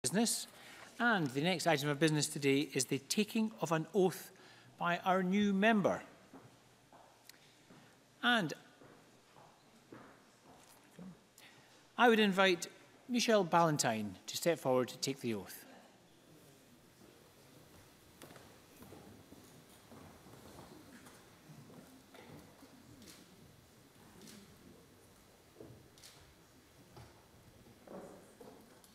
business. And the next item of business today is the taking of an oath by our new member. And I would invite Michelle Ballantyne to step forward to take the oath.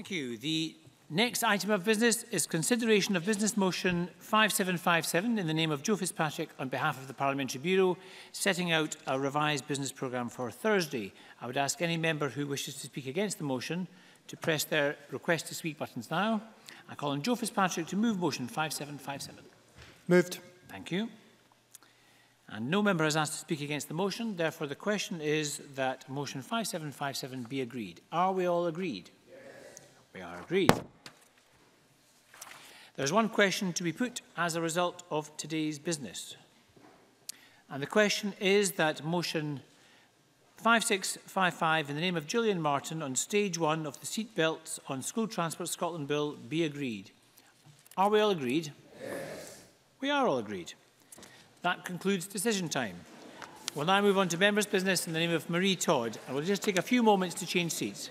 Thank you. The next item of business is consideration of business motion 5757 in the name of Joe Fitzpatrick on behalf of the Parliamentary Bureau, setting out a revised business programme for Thursday. I would ask any member who wishes to speak against the motion to press their request to speak buttons now. I call on Joe Fitzpatrick to move motion 5757. Moved. Thank you. And no member has asked to speak against the motion. Therefore, the question is that motion 5757 be agreed. Are we all agreed? We are agreed. There is one question to be put as a result of today's business. And the question is that motion 5655 in the name of Julian Martin on stage one of the seat belts on School Transport Scotland Bill be agreed. Are we all agreed? Yes. We are all agreed. That concludes decision time. We'll now move on to members' business in the name of Marie Todd and we'll just take a few moments to change seats.